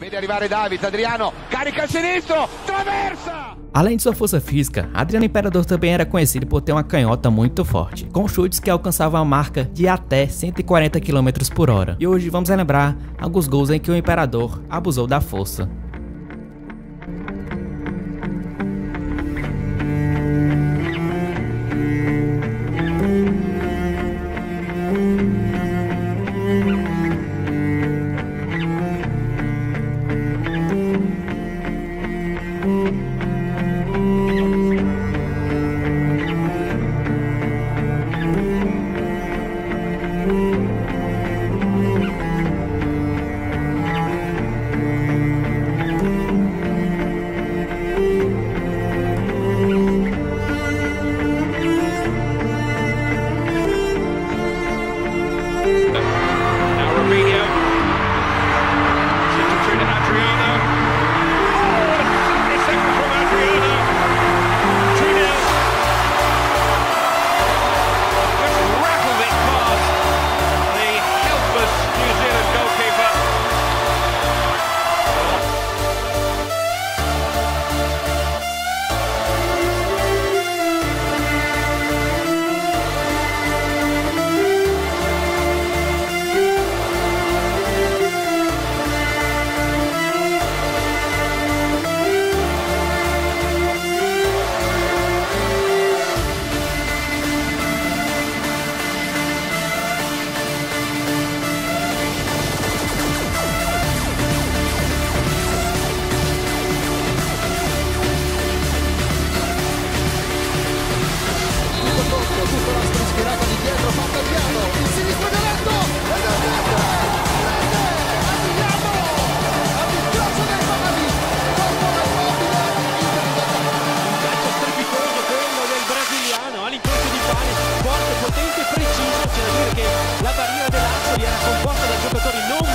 Vede arrivare David, Adriano, carica sinistro, traversa! Além de sua força física, Adriano Imperador também era conhecido por ter uma canhota muito forte, com chutes que alcançavam a marca de até 140 km por hora. E hoje vamos relembrar alguns gols em que o Imperador abusou da força. Campani, forte, potente, e preciso, c'è da dire che la barriera dell'Azzoli era composta da giocatori non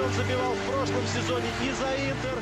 он забивал в прошлом сезоне и за Интер,